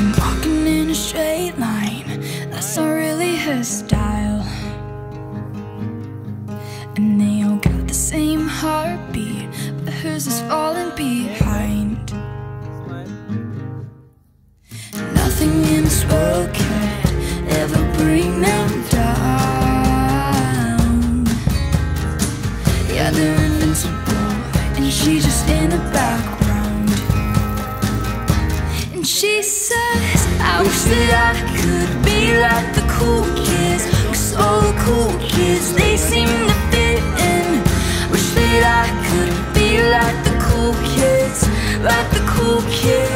I'm walking in a straight line. That's not really her style. And they all got the same heartbeat But hers is falling behind. Nothing in this world could ever bring them down. Yeah, they're invincible And she's just in the background says, I wish that I could be like the cool kids. Cause all the cool kids, they seem to fit in. Wish that I could be like the cool kids, like the cool kids.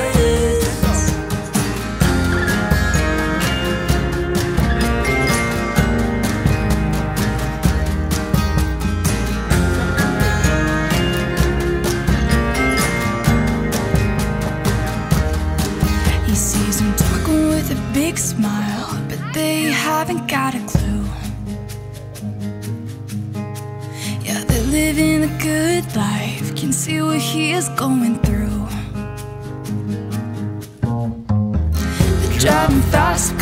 Sees them talking with a big smile, but they haven't got a clue. Yeah, they're living a good life, can see what he is going through. They're driving fast